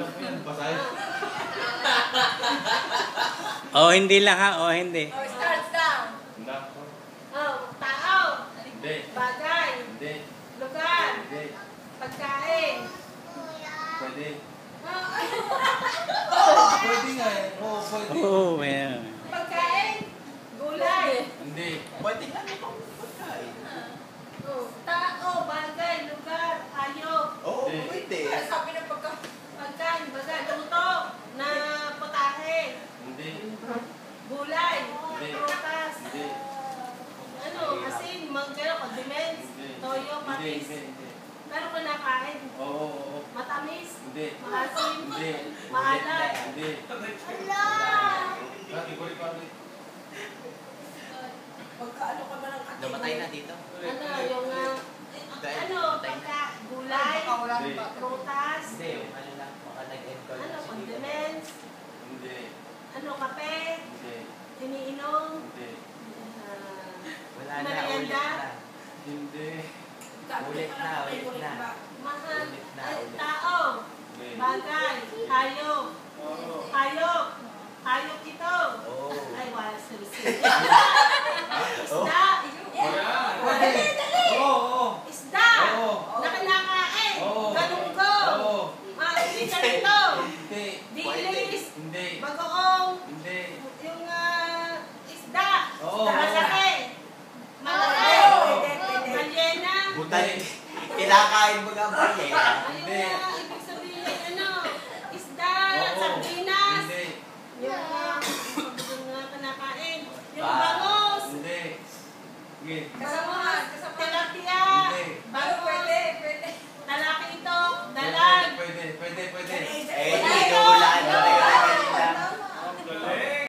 Alam mo yan, basay. O hindi lang ha, o hindi. Oh, start down. Hindi. Oh, tao. Hindi. Bagay. Hindi. Lugar. Hindi. Pagkain. Pwede. Oh, Pwede nga eh. Oo, pwede. Oo, meron. Pagkain. Gulay. Hindi. Pwede lang itong pagkain. Oh, tao, bagay, lugar, hayop. Oo, Hindi. pwede. Sabi ng pagka pagkain, bagay, luto na putahe, Hindi. gulay, Hindi. prutas, Hindi. ano, asin, manggano, condiments, Hindi. toyo, Hindi. Hindi. Hindi. Pero kinakain, Oo, oo. matamis, Hindi. maasim, Hindi. maalat. Hindi. Ala! Lagi ko rin pa ulit. Pagkaano ka ba ng ate Namatay na dito. Ano, yung, Dahil ano, pagka, gulay, prutas, Hindi, yung ano lang, baka nag-end call ano, condiments, Hindi. ano, kape, Hindi. iniinom, Hindi. ah, Wala na, ulit na. Hindi. Ulit na, ulit na. mahal, tao, Hindi. bagay, hayop, hayop, hayop ito. Oo. Ay, wala. Oh. Isda, Ayan. Dali, dali. Oo. isda, Oo. na kinakain, Oo. galunggo, ah, isa ito, Hindi. dilis, Hindi. bagoong, Hindi. yung ah, isda, Oo. Kinakain mo ng palera. Hindi. Ibig sabihin, ano, isda, Oo. sardinas. Hindi. Yung mga, yung. Yung Ba- bangos. Hindi. Sige. Kasama